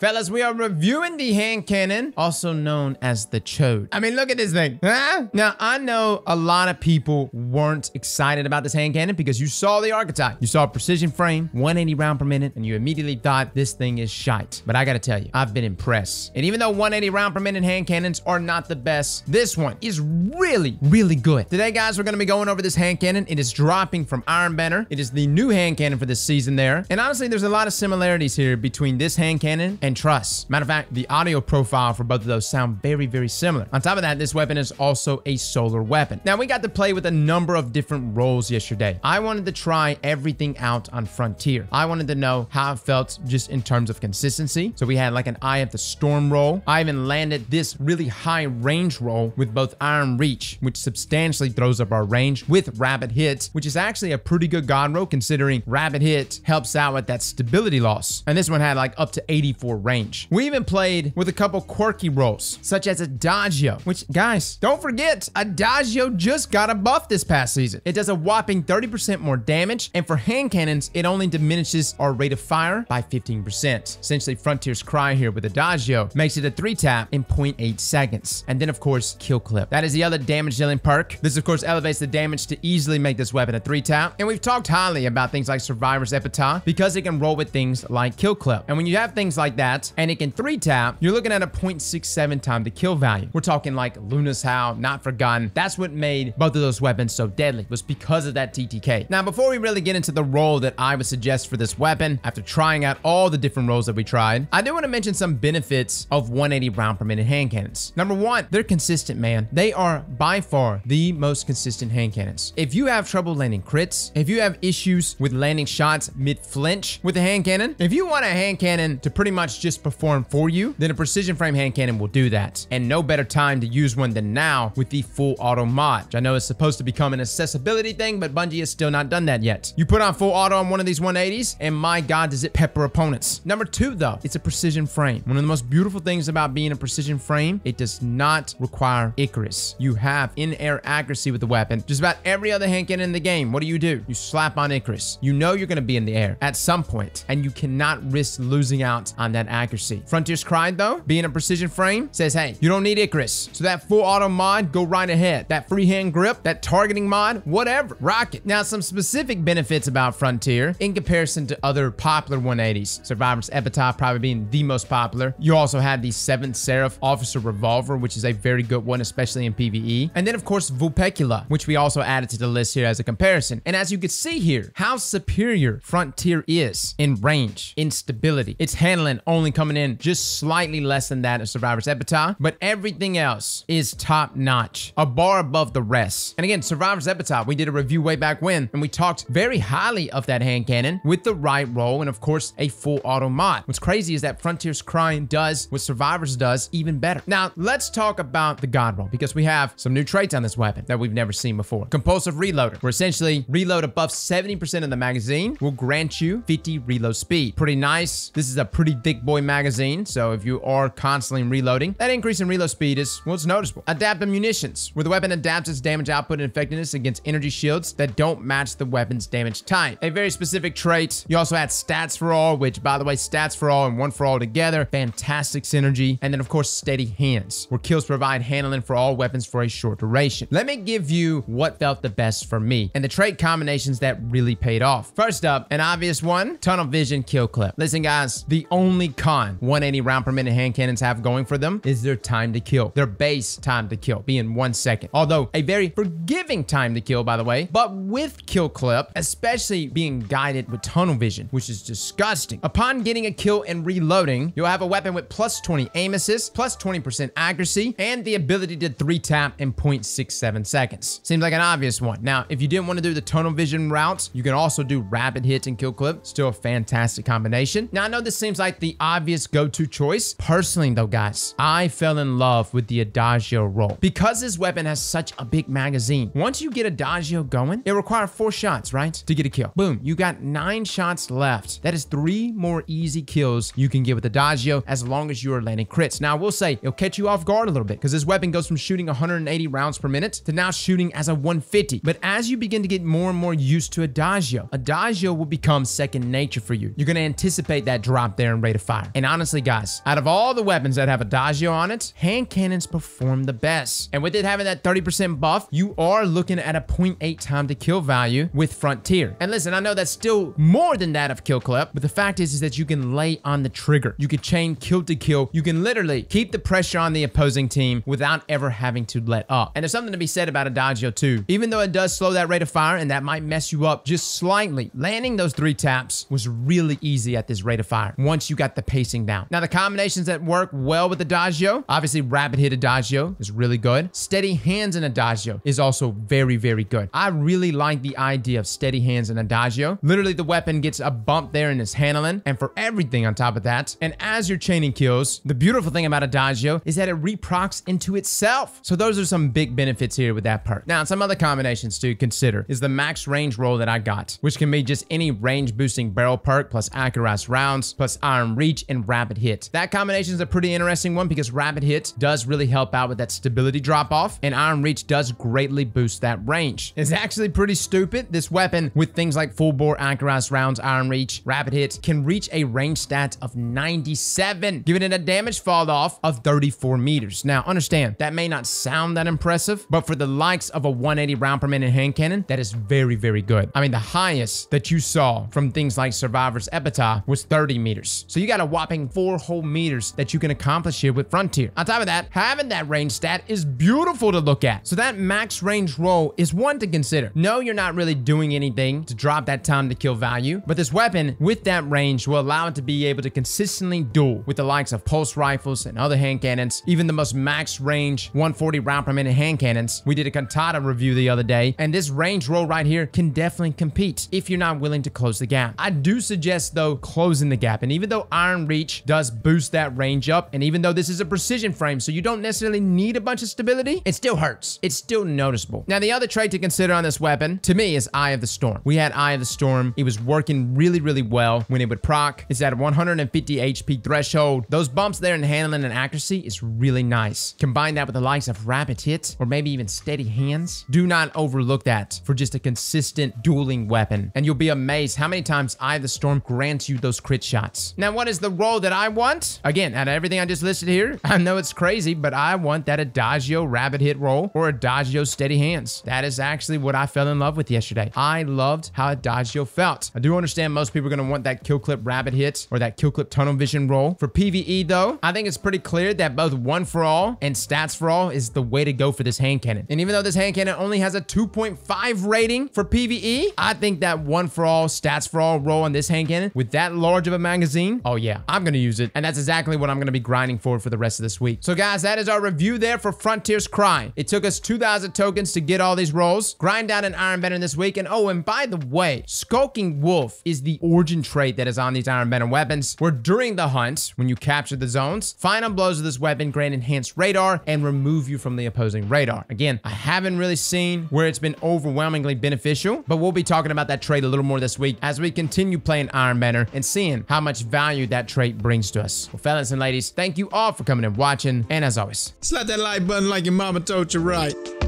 Fellas, we are reviewing the hand cannon, also known as the Chode. I mean, look at this thing. Huh? Now, I know a lot of people weren't excited about this hand cannon because you saw the archetype. You saw precision frame, 180 round per minute, and you immediately thought this thing is shite. But I gotta tell you, I've been impressed. And even though 180 round per minute hand cannons are not the best, this one is really, really good. Today, guys, we're gonna be going over this hand cannon. It is dropping from Iron Banner. It is the new hand cannon for this season there. And honestly, there's a lot of similarities here between this hand cannon and Trust. Matter of fact, the audio profile for both of those sound very, very similar. On top of that, this weapon is also a solar weapon. Now, we got to play with a number of different rolls yesterday. I wanted to try everything out on Frontier. I wanted to know how it felt just in terms of consistency. So we had like an Eye of the Storm roll. I even landed this really high range roll with both Iron Reach, which substantially throws up our range, with Rapid Hits, which is actually a pretty good God roll considering Rapid Hit helps out with that stability loss. And this one had like up to 84 range. We even played with a couple quirky rolls, such as a Adagio, which guys, don't forget, Adagio just got a buff this past season. It does a whopping 30% more damage, and for hand cannons, it only diminishes our rate of fire by 15%. Essentially, Frontier's Cry here with Adagio makes it a 3 tap in 0.8 seconds. And then, of course, Kill Clip. That is the other damage dealing perk. This, of course, elevates the damage to easily make this weapon a 3 tap. And we've talked highly about things like Survivor's Epitaph because it can roll with things like Kill Clip. And when you have things like that and it can 3 tap, you're looking at a 0.67 time to kill value. We're talking like Luna's Howl, Not Forgotten. That's what made both of those weapons so deadly, was because of that TTK. Now, before we really get into the roll that I would suggest for this weapon, after trying out all the different rolls that we tried, I do want to mention some benefits of 180 round per minute hand cannons. Number one, they're consistent, man. They are by far the most consistent hand cannons. If you have trouble landing crits, if you have issues with landing shots mid-flinch with a hand cannon, if you want a hand cannon to pretty much just perform for you, then a precision frame hand cannon will do that. And no better time to use one than now with the full auto mod, which I know is supposed to become an accessibility thing, but Bungie has still not done that yet. You put on full auto on one of these 180s, and my god, does it pepper opponents. Number two, though, it's a precision frame. One of the most beautiful things about being a precision frame, it does not require Icarus. You have in-air accuracy with the weapon. Just about every other hand cannon in the game, what do you do? You slap on Icarus. You know you're gonna be in the air at some point, and you cannot risk losing out on that accuracy. Frontier's Cry, though, being a precision frame, says, hey, you don't need Icarus. So that full auto mod, go right ahead. That freehand grip, that targeting mod, whatever, rock it. Now, some specific benefits about Frontier in comparison to other popular 180s. Survivor's Epitaph probably being the most popular. You also had the 7th Seraph Officer Revolver, which is a very good one, especially in PvE. And then, of course, Vulpecula, which we also added to the list here as a comparison. And as you can see here, how superior Frontier is in range, in stability. Its handling only coming in just slightly less than that of Survivor's Epitaph, but everything else is top notch, a bar above the rest. And again, Survivor's Epitaph, we did a review way back when, and we talked very highly of that hand cannon with the right roll and, of course, a full auto mod. What's crazy is that Frontier's Crying does what Survivors does even better. Now, let's talk about the God roll because we have some new traits on this weapon that we've never seen before. Compulsive Reloader, where essentially reload above 70% of the magazine will grant you 50 reload speed. Pretty nice. This is a pretty thick boy magazine, so if you are constantly reloading, that increase in reload speed is, well, it's noticeable. Adaptive Munitions, where the weapon adapts its damage output and effectiveness against energy shields that don't match the weapon's damage type. A very specific trait. You also had Stats for All, which, by the way, Stats for All and One for All together, fantastic synergy. And then, of course, Steady Hands, where kills provide handling for all weapons for a short duration. Let me give you what felt the best for me and the trait combinations that really paid off. First up, an obvious one, Tunnel Vision Kill Clip. Listen, guys, the only con 180 round per minute hand cannons have going for them is their time to kill. Their base time to kill being one second. Although a very forgiving time to kill, by the way, but with Kill Clip, especially being guided with Tunnel Vision, which is disgusting. Upon getting a kill and reloading, you'll have a weapon with plus 20 aim assist, plus 20% accuracy, and the ability to 3 tap in 0.67 seconds. Seems like an obvious one. Now, if you didn't want to do the Tunnel Vision route, you can also do Rapid Hits and Kill Clip. Still a fantastic combination. Now, I know this seems like the obvious go-to choice. Personally, though, guys, I fell in love with the Adagio roll. Because this weapon has such a big magazine, once you get Adagio going, it requires four shots, right? To get a kill. Boom, you got nine shots left. That is three more easy kills you can get with Adagio as long as you are landing crits. Now, I will say, it'll catch you off guard a little bit because this weapon goes from shooting 180 rounds per minute to now shooting as a 150. But as you begin to get more and more used to Adagio, Adagio will become second nature for you. You're going to anticipate that drop there in rate of fire. And honestly, guys, out of all the weapons that have Adagio on it, hand cannons perform the best. And with it having that 30% buff, you are looking at a 0.8 time to kill value with Frontier. And listen, I know that's still more than that of Kill Clip, but the fact is, is that you can lay on the trigger. You can chain kill to kill. You can literally keep the pressure on the opposing team without ever having to let up. And there's something to be said about Adagio too. Even though it does slow that rate of fire and that might mess you up just slightly, landing those three taps was really easy at this rate of fire once you got the pacing down. Now, the combinations that work well with Adagio, obviously rapid hit Adagio is really good. Steady hands in Adagio is also very, very good. I really like the idea of steady hands in Adagio. Literally, the weapon gets a bump there in its handling and for everything on top of that. And as you're chaining kills, the beautiful thing about Adagio is that it reprocs into itself. So those are some big benefits here with that perk. Now, some other combinations to consider is the max range roll that I got, which can be just any range boosting barrel perk plus Accurized rounds plus iron reach and rapid hit. That combination is a pretty interesting one because rapid hit does really help out with that stability drop off and iron reach does greatly boost that range. It's actually pretty stupid. This weapon with things like full bore Accurized rounds, iron reach, rapid hit can reach a range stat of 97, giving it a damage fall off of 34 meters. Now understand that may not sound that impressive, but for the likes of a 180 round per minute hand cannon, that is very, very good. I mean, the highest that you saw from things like Survivor's Epitaph was 30 meters. So you got a whopping four whole meters that you can accomplish here with Frontier. On top of that, having that range stat is beautiful to look at. So that max range roll is one to consider. No, you're not really doing anything to drop that time to kill value, but this weapon with that range will allow it to be able to consistently duel with the likes of pulse rifles and other hand cannons, even the most max range 140 round per minute hand cannons. We did a Cantata review the other day, and this range roll right here can definitely compete if you're not willing to close the gap. I do suggest though closing the gap, and even though Iron Reach does boost that range up, and even though this is a precision frame, so you don't necessarily need a bunch of stability, it still hurts. It's still noticeable. Now, the other trait to consider on this weapon, to me, is Eye of the Storm. We had Eye of the Storm. It was working really, really well when it would proc. It's at 150 HP threshold. Those bumps there in handling and accuracy is really nice. Combine that with the likes of rapid hit or maybe even steady hands. Do not overlook that for just a consistent dueling weapon. And you'll be amazed how many times Eye of the Storm grants you those crit shots. Now, what is the roll that I want? Again, out of everything I just listed here, I know it's crazy, but I want that Adagio rapid hit roll or Adagio steady hands. That is actually what I fell in love with yesterday. I loved how Adagio felt. I do understand most people are going to want that kill clip rapid hit or that kill clip tunnel vision roll. For PvE though, I think it's pretty clear that both one for all and stats for all is the way to go for this hand cannon. And even though this hand cannon only has a 2.5 rating for PvE, I think that one for all, stats for all roll on this hand cannon with that large of a magazine, oh yeah, I'm going to use it. And that's exactly what I'm going to be grinding for for the rest of this week. So guys, that is our review there for Frontier's Cry. It took us 2,000 tokens to get all these rolls. Grind down an Iron Banner this week. And oh, and by the way, Skulking Wolf is the origin trait that is on these Iron Banner weapons, where during the hunt, when you capture the zones, final blows of this weapon grant enhanced radar and remove you from the opposing radar. Again, I haven't really seen where it's been overwhelmingly beneficial, but we'll be talking about that trait a little more this week as we continue playing Iron Banner and seeing how much value that trait brings to us. Well, fellas and ladies, thank you all for coming and watching, and as always, Slap that like button like your mama told you right.